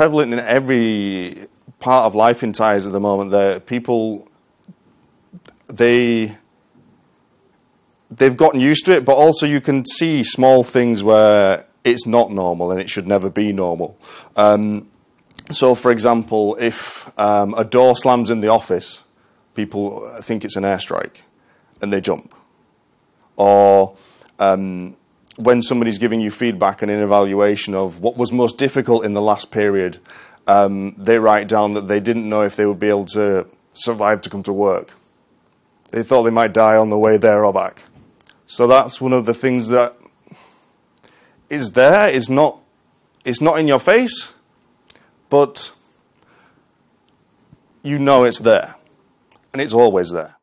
prevalent in every part of life in Taiz at the moment. That people they they've gotten used to it, but also you can see small things where it's not normal and it should never be normal. Um, so, for example, if um, a door slams in the office, people think it's an airstrike and they jump. Or um, when somebody's giving you feedback and an evaluation of what was most difficult in the last period, um, they write down that they didn't know if they would be able to survive to come to work. They thought they might die on the way there or back. So that's one of the things that is there. It's not, it's not in your face, but you know it's there. And it's always there.